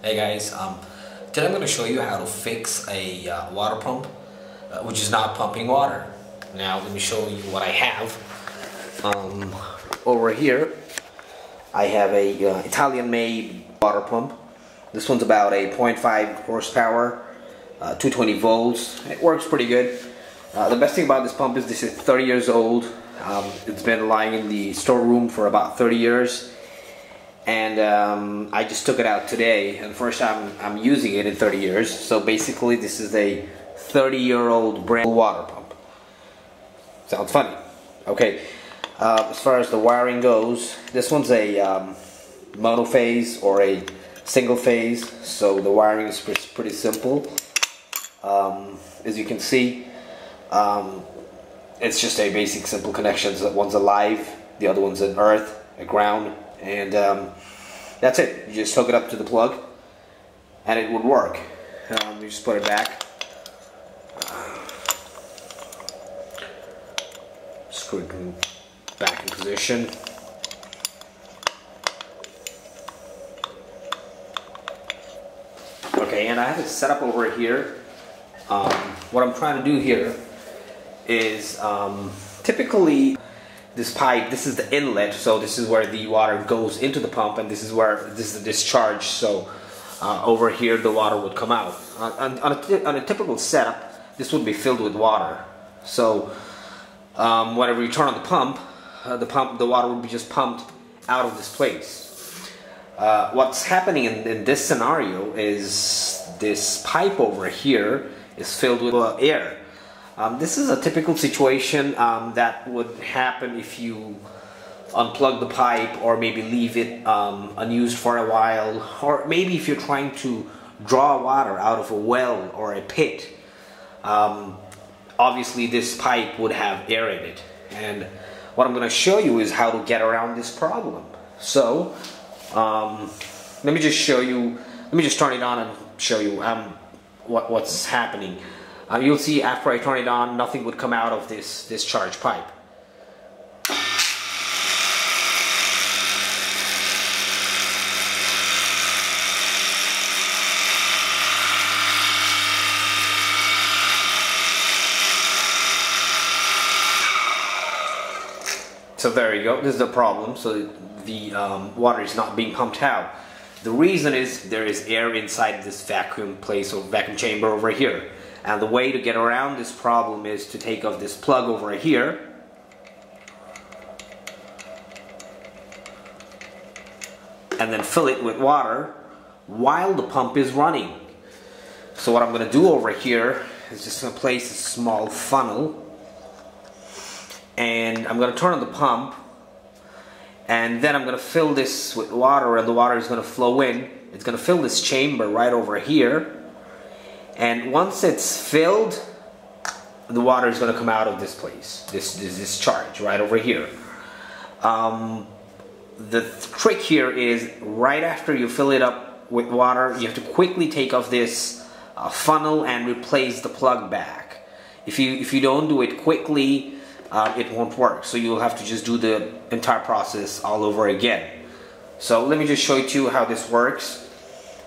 Hey guys, um, today I'm going to show you how to fix a uh, water pump uh, which is not pumping water. Now let me show you what I have. Um, over here I have a uh, Italian made water pump. This one's about a 0.5 horsepower, uh, 220 volts. It works pretty good. Uh, the best thing about this pump is this is 30 years old. Um, it's been lying in the storeroom for about 30 years and um, I just took it out today. And first time I'm using it in 30 years. So basically this is a 30 year old brand water pump. Sounds funny. Okay. Uh, as far as the wiring goes this one's a um, monophase or a single phase. So the wiring is pretty simple. Um, as you can see um, it's just a basic simple connections. One's alive, the other one's an earth a ground and um, that's it. You just hook it up to the plug and it would work. Um, you just put it back. Screw it back in position. Okay, and I have it set up over here. Um, what I'm trying to do here is um, typically this pipe, this is the inlet, so this is where the water goes into the pump, and this is where this is the discharge. So uh, over here, the water would come out. on, on, a, on, a, typical setup, this would be filled with water. So um, whenever you turn on the pump, uh, the pump, the water would be just pumped out of this place. Uh, what's happening in, in, this scenario is this pipe over here is filled with uh, air. Um, this is a typical situation um, that would happen if you unplug the pipe or maybe leave it um, unused for a while or maybe if you're trying to draw water out of a well or a pit. Um, obviously this pipe would have air in it. And what I'm going to show you is how to get around this problem. So um, let me just show you let me just turn it on and show you um, what, what's happening uh, you'll see after I turn it on, nothing would come out of this discharge pipe. So there you go, this is the problem. So the um, water is not being pumped out. The reason is there is air inside this vacuum place or vacuum chamber over here. And the way to get around this problem is to take off this plug over here. And then fill it with water while the pump is running. So what I'm going to do over here is just going to place a small funnel. And I'm going to turn on the pump. And then I'm to fill this with water and the water is to flow in. It's to fill this chamber right over here and once it's filled, the water is to come out of this place, this, this discharge right over here. Um, the trick here is right after you fill it up with water, you have to quickly take off this uh, funnel and replace the plug back. If you, if you don't do it quickly, uh, it won't work. So you'll have to just do the entire process all over again. So let me just show you how this works.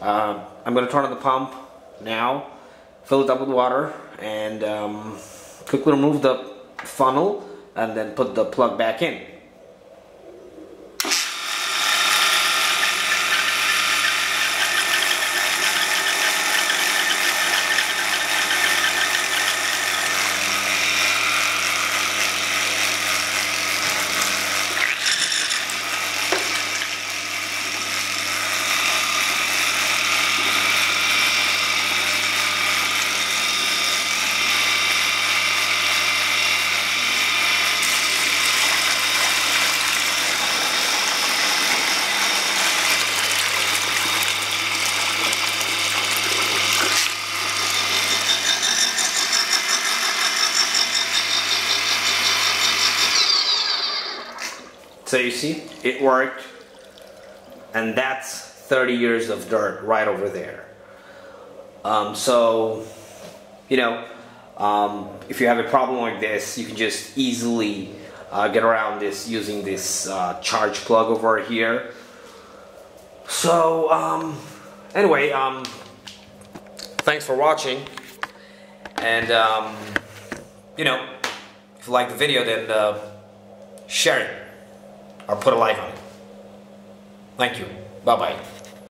Uh, I'm to turn on the pump now fill it up with water and um, quickly remove the funnel and then put the plug back in. So you see, it worked. And that's 30 years of dirt right over there. Um, so, you know, um, if you have a problem like this, you can just easily uh, get around this using this uh, charge plug over here. So, um, Anyway, um, thanks for watching. And, um, you know, if you like the video, then uh, share it or put a like on it. Thank you. Bye-bye.